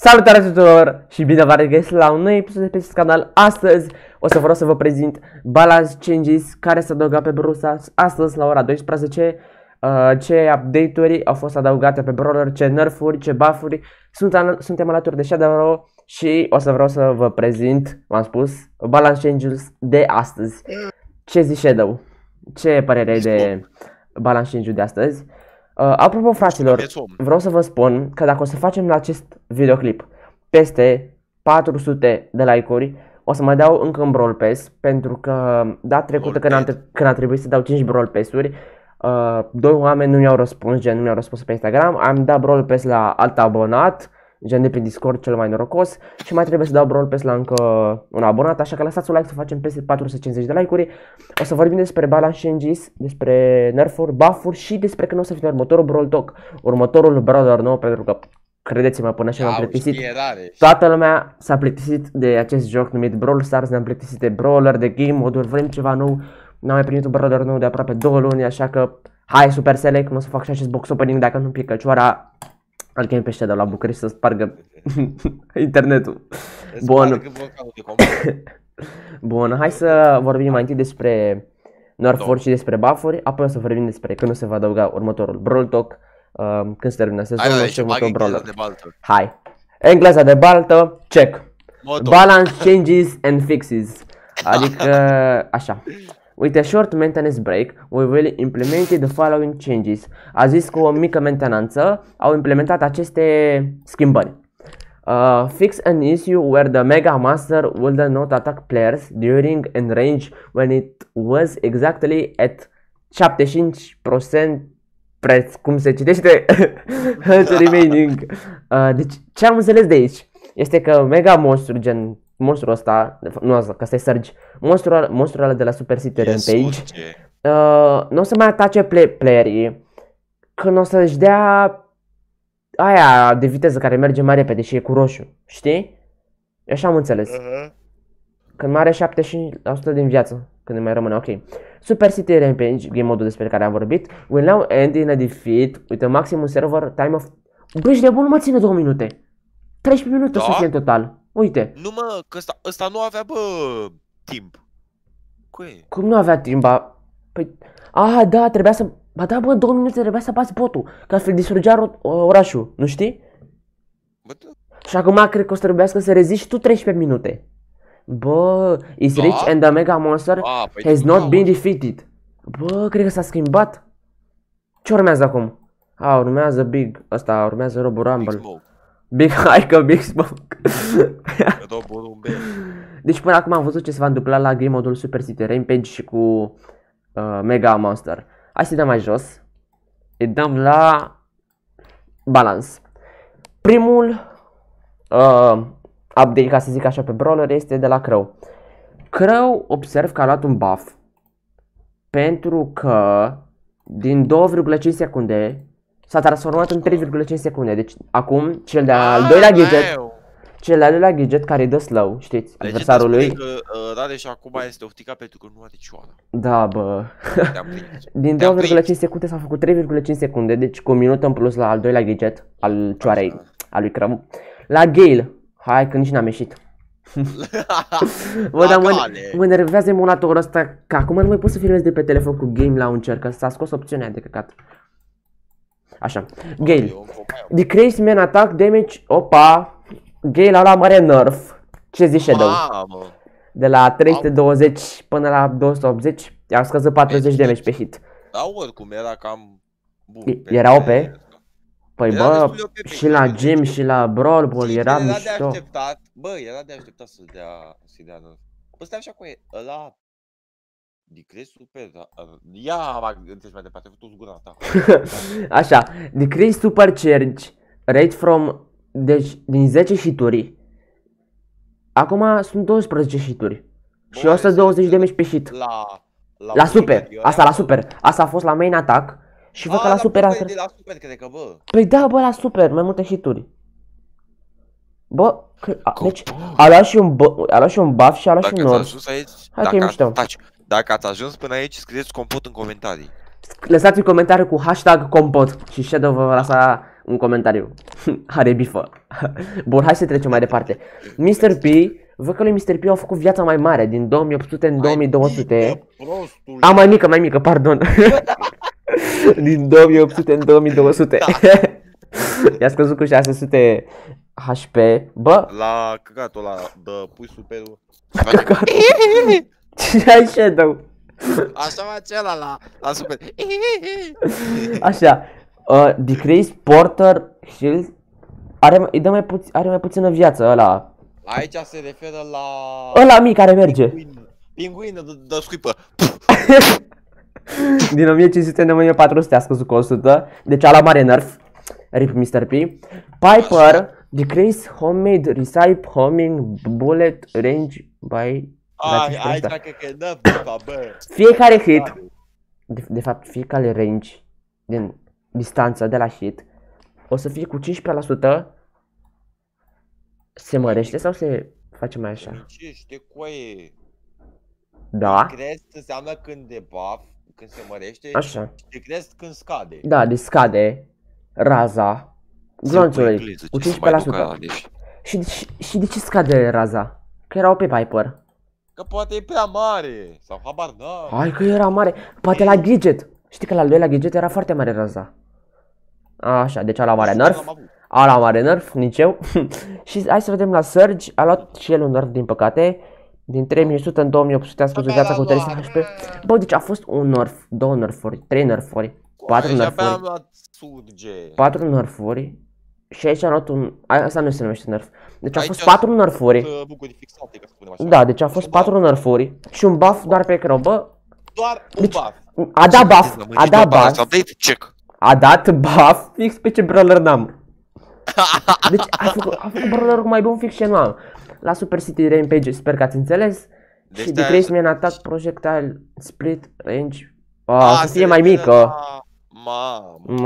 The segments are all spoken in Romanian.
Salutare tuturor și bine v-am regăsit la un nou episod de pe acest canal. Astăzi o să vreau să vă prezint balance changes care s-a adăugat pe Brawl Stars astăzi la ora 12. Uh, ce update-uri au fost adăugate pe brawler, ce nerfuri, ce buff-uri. Sunt al suntem alături de Shadow și o să vreau să vă prezint, v-am spus, balance changes de astăzi. Ce zici Shadow? Ce părere ai de balance change de astăzi? Uh, apropo, fraților, vreau să vă spun că dacă o să facem la acest videoclip peste 400 de like-uri, o să mai dau încă un Brawl Pass, pentru că data trecută când, am, când a trebuit să dau 5 Brawl Pass-uri, uh, doi oameni nu mi-au răspuns, gen nu mi-au răspuns pe Instagram, am dat Brawl Pass la alt abonat, gen de pe Discord cel mai norocos și mai trebuie să dau Brawl Pass la încă un abonat, așa că lăsați un like să facem peste 450 de like-uri. O să vorbim despre balance changes, despre nerfuri, buff-uri și despre când o să fie următorul Brawl Talk, următorul Brawler nou, pentru că credeți-mă, până și m-am plictisit. Toată lumea s-a plictisit de acest joc numit Brawl Stars, ne-am plictisit de Brawler, de Game Mode-uri, vrem ceva nou. N-am mai primit un Brawler nou de aproape două luni, așa că hai Super Select, o să fac și acest box opening dacă nu pică cioara. Îl chem pe de la București să spargă internetul. Bun. Bun, hai să vorbim mai întâi despre nerfuri și despre buff-uri, apoi o să vorbim despre când o se va adăuga următorul Brawl Talk, uh, când se termină sezonul și următorul Brawler. Hai. Engleza de baltă, check. Balance, changes and fixes. Adică, așa. With a short maintenance break, we will implement the following changes. A zis cu o mică mentenanță au implementat aceste schimbări. Uh, fix an issue where the Mega Master will not attack players during and range when it was exactly at 75% preț, cum se citește remaining. Uh, deci ce am înțeles de aici este că Mega Monstru, gen monstrul ăsta, nu asta, că stai Sergi, monstrul, monstrul ăla de la Super City Rampage, uh, nu o să mai atace play playerii când o să-și dea aia de viteză care merge mai repede și e cu roșu, știi? Așa am înțeles. Uh-huh. Când mai are 75% din viață, când îi mai rămâne, ok. Super City Rampage, game modul despre care am vorbit, will now end in a defeat with a maximum server time of... Băi, de bun nu mă ține 2 minute. 13 minute da? să fie în total. Uite. Nu mă, că ăsta, ăsta nu avea, bă, timp. Cui? Cum nu avea timp, ba? Păi, a, da, trebuia să... Ba da, bă, două minute trebuia să bați botul, ca să distrugea orașul, nu știi? Bă, da. Și acum cred că o să trebuiască să reziști tu 13 minute. Bă, is da? rich and the mega monster a, păi has not been defeated. Bă, cred că s-a schimbat. Ce urmează acum? A, urmează Big, ăsta, urmează Robo Rumble. Big Big Hike, Big Smoke. deci până acum am văzut ce se va întâmpla la game modul Super City Rampage și cu uh, Mega Monster. Hai să dăm mai jos. Îi dăm la balans. Primul uh, update, ca să zic așa, pe brawler este de la Crow. Crow observ că a luat un buff pentru că din 2,5 secunde S-a transformat în 3,5 secunde. Deci acum cel de-al ah, doilea gadget cel de-al doilea gadget care îi dă slow, știți, deci adversarul lui. Că, uh, Radeș acum este oftica pentru că nu are cioară. Da, bă. Din 2,5 secunde s-a făcut 3,5 secunde, deci cu un minut în plus la al doilea gadget al cioarei, al lui Crămu. La Gale, hai că nici n-am ieșit. Bă, dar mă, mă nervează emulatorul ăsta, că acum nu mai pot să filmez de pe telefon cu Game Launcher, că s-a scos opțiunea de căcat. Așa. Gale. Decrease man attack damage. Opa. Gale a luat mare nerf. Ce zici Shadow? De la 320 până la 280 i-a scăzut 40 de damage pe hit. Da, oricum era cam bun. Era OP? Păi bă, și la gym și la Brawl Ball era, era mișto. de așteptat, bă, era de așteptat să dea, să dea nerf. Bă, stai așa cu ăla Decrease super, da, ia înțelegi mai departe, tu gura ta. Așa, decrease super charge rate from, deci din 10 shituri. Acum sunt 12 shituri. Și 120 de damage pe shit. La, la, la super, asta la super. Asta a fost la main attack. Și văd că la super a... de la super, cred că, bă. Păi da, bă, la super, mai multe hituri. Bă, că, a, deci, a luat și un, bă, a luat și un buff și a luat și un nord. Hai că e mișto. Taci, dacă ați ajuns până aici, scrieți compot în comentarii. Lăsați un comentariu cu hashtag compot și Shadow vă va lăsa un comentariu. Are bifă. Bun, hai să trecem mai departe. Mr. P, văd că lui Mr. P au făcut viața mai mare, din 2800 în 2200. Prostul. A, mai mică, mai mică, pardon. din 2800 în 2200. I-a scăzut cu 600 HP. Bă, La căcatul ăla de pui superul. căcat. Ce ai shadow? Așa va acela la, la super. Așa. Uh, decrease Porter Shield are, îi dă mai puțin, are mai puțină viață ăla. Aici se referă la... Ăla mic care merge. Pinguin. Pinguin de, de scuipă. Din 1500 în 1400 a scăzut cu 100. Deci ala mare nerf. RIP Mr. P. Piper decrease homemade recipe homing bullet range by la Ai, 15 aici ăsta. cred că e năbifa, bă. Fiecare hit, de, de fapt fiecare range din distanță de la hit o să fie cu 15% se mărește sau se face mai așa? Ce ești, coaie? Da, Cresc înseamnă când de buff, când se mărește, așa. și te cresc când scade. Da, deci scade raza glonțului cu 15%. Și, și, și de ce scade raza? Că erau pe Piper. Că poate e prea mare, sau habar n-am. Hai că era mare. Poate la gadget. Știi că la al doilea gadget era foarte mare raza. Așa, deci ala mare Nu știu nerf. dacă am avut. Ala mare nerf, nici eu. și hai să vedem la Surge. A luat și el un nerf, din păcate. Din 3100 în 2800 a scăzut viața cu 300 HP. Bă, deci a fost un nerf, două nerfuri, trei nerfuri, patru Aici abia am nerfuri, luat surge. patru nerfuri. Și aici a luat un... a- Asta nu se numește nerf. Deci a Aici fost sunt, patru nerfuri. Uh, Bucuri fixate, ca să spunem așa. Da, deci a fost Un buff. patru nerfuri și un buff doar pe ecran. Bă, Doar un Deci- buff. a dat buff, a dat buff, Update, check. a dat buff fix pe ce brawler n-am. Deci a făcut, a făcut brawler mai bun fix ce nu am. La Super City Rampage sper că ați înțeles. Deci și de-aia decrease se- me an attack projectile split range. A, A, să se fie mai referă mică. La- Mamă.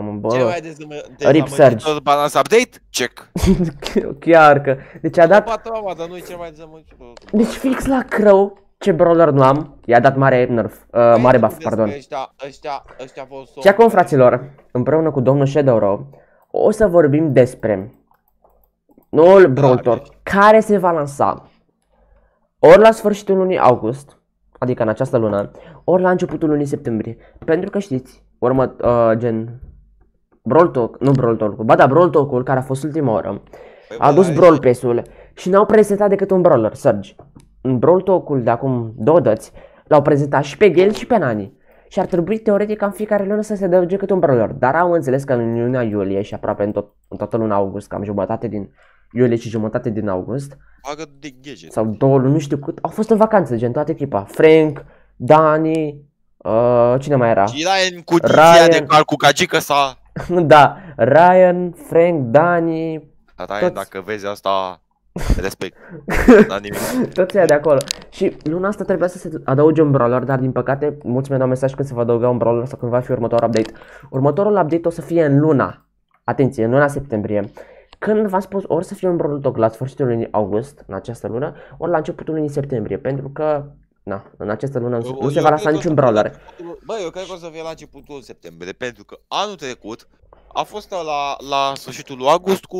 Mamă, Ce bă. mai dezamă- Rip dezamăgitor Surge. Balance update? Check. Chiar că. Deci a dat Patru, mă, dar nu e cel mai dezamăgitor. Deci fix la crău, ce brawler nu am, i-a dat mare nerf, uh, mare buff, pardon. Ăștia, ăștia, ăștia vor să... Și acum, fraților, împreună cu domnul Shadowrow, o să vorbim despre noul Brawl Talk, care se va lansa ori la sfârșitul lunii august, adică în această lună, ori la începutul lunii septembrie. Pentru că știți, urmă, uh, gen, Brawl Talk, nu Brawl Talk, ba da, Brawl Talk-ul care a fost ultima oră, Păi, a bă, adus aici- Brawl Pass-ul și n-au prezentat decât un brawler, Surge. În Brawl Talk-ul de acum două dăți, l-au prezentat și pe Gale și pe Nani. Și ar trebui teoretic ca în fiecare lună să se adauge câte un brawler. Dar am înțeles că în luna iulie și aproape în, tot, în toată luna august, cam jumătate din iulie și jumătate din august, Bagă de gadget. sau două luni, nu știu cât, au fost în vacanță, gen toată echipa. Frank, Dani, uh, cine mai era? Și Ryan cu Ryan. dizia de cal cu gagică sa. da, Ryan, Frank, Dani, Ryan, Toți. dacă vezi asta, respect. N-am nimic. Toți ăia de acolo. Și luna asta trebuia să se adauge un brawler, dar din păcate mulți mi-au dat mesaj când se va adăuga un brawler sau când va fi următorul update. Următorul update o să fie în luna, atenție, în luna septembrie. Când v-am spus ori să fie un brawler talk la sfârșitul lunii august, în această lună, ori la începutul lunii septembrie, pentru că, na, în această lună nu, nu se Eu va cred lansa că o niciun să fie la brawler. începutul- Bă, eu cred că o să fie la începutul septembrie, pentru că anul trecut a fost la, la sfârșitul lui august cu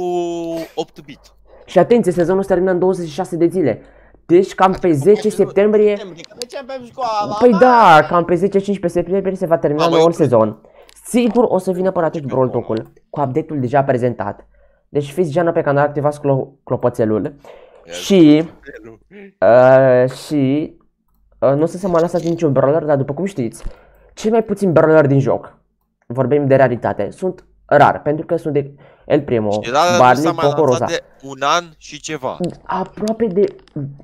8 bit. Și atenție, sezonul se termină în 26 de zile. Deci cam pe 10 septembrie Că începem școala, Păi bă! da, cam pe 10-15 septembrie se va termina Mamă, noul eu cred- sezon. Sigur o să vină până atunci Brawl Talk-ul, cu update-ul deja prezentat. Deci fiți geană pe canal, activați clo- clopoțelul și, uh, și uh, nu o să se mai lăsați niciun brawler, dar după cum știți, cei mai puțini brawler din joc, vorbim de raritate, sunt rar, pentru că sunt de El Primo, Și la nu s-a Barney, mai Poco, lansat Rosa. de un an și ceva. Aproape de,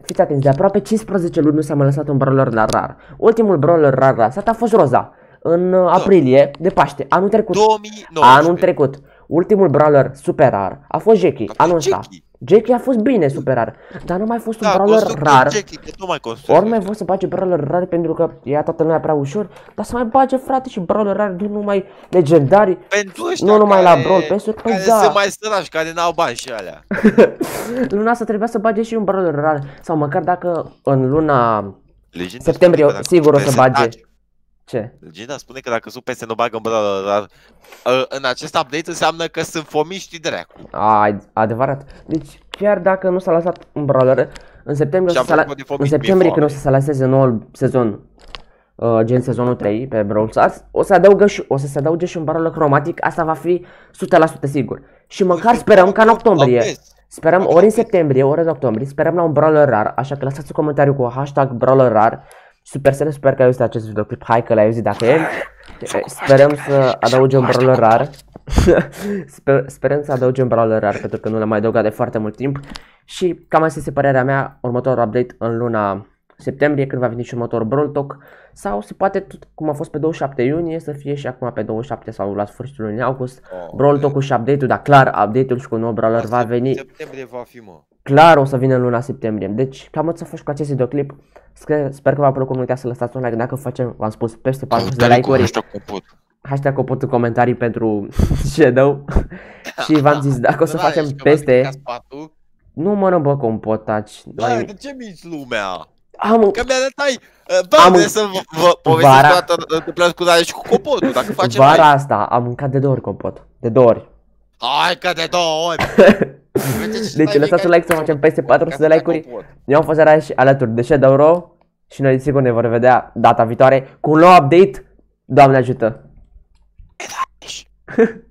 fiți atenți, de aproape 15 luni nu s-a mai lăsat un brawler la rar. Ultimul brawler rar lansat a fost Roza, în uh, aprilie de Paște, anul trecut. 2019. Anul trecut. Ultimul brawler super rar a fost Jackie, Dar anul ăsta. Jackie. Jackie a fost bine super rar, dar nu a mai fost un Da, brawler constructor rar. Jackie, că nu mai construiesc. Ori mai vor să bage brawler rar pentru că ia toată lumea prea ușor, dar să mai bage frate și brawler rar nu numai legendari. Pentru ăștia Nu numai la care, Brawl Pass-uri, păi care da. sunt mai sărași, care n-au bani și alea. Luna asta trebuia să bage și un brawler rar sau măcar dacă în luna Legenda Septembrie, spune că dacă sigur o să prezentați- bage. Ce? Gina spune că dacă sunt peste nu bagă în brawler rar, uh, în acest update înseamnă că sunt fomiști dracu. A, adevărat. Deci, chiar dacă nu s-a lăsat un brawler, în septembrie, Și o să, se la... apropo de în fomiști, mi-e septembrie când o foame. să se lanseze noul sezon, uh, gen sezonul 3 pe Brawl Stars, o să, adăugă și, o să se adauge și un brawler cromatic, asta va fi 100% sigur. Și măcar sperăm ca în octombrie. Vezi? Sperăm Acum ori în vezi. septembrie, ori în octombrie, sperăm la un brawler rar, așa că lăsați un comentariu cu hashtag brawler rar. Super să sper că ai auzit acest videoclip, hai că l-ai auzit dacă e. Sperăm să adauge un brawler rar. Sper, sperăm să adauge un brawler rar pentru că nu l-am mai adăugat de foarte mult timp. Și cam asta este părerea mea, următorul update în luna septembrie când va veni și următorul Brawl Talk sau se poate tot cum a fost pe 27 iunie să fie și acum pe 27 sau la sfârșitul lunii august Oh, Brawl man. Talk-ul și update-ul, dar clar update-ul și cu un nou brawler va Asta veni Septembrie va fi, mă. Clar o să vină în luna septembrie. Deci, cam atât să faci cu acest videoclip. Sper, sper că v-a plăcut, nu uitați să lăsați un like dacă facem, v-am spus, peste 400 de like-uri. Hashtag compot. Hashtag copot în comentarii pentru Shadow. și v-am zis, dacă o să Da, facem ești că v-a peste... ridicat sfatul. Nu mă bă compot, taci. Da, Mai- de ce minți lumea? Am un... Că mi-arătai, uh, bă, Am trebuie un- să vă, vă povestesc Vara- o dată întâmplări cu Dare și cu copotul, dacă facem Vara mai. asta am mâncat de două ori compot. De două ori. Hai că de două ori. Deci lăsați un like să facem peste 400 de like-uri. Eu am fost Araș alături de Shadow Ro și noi sigur ne vom vedea data viitoare cu un nou update. Doamne ajută!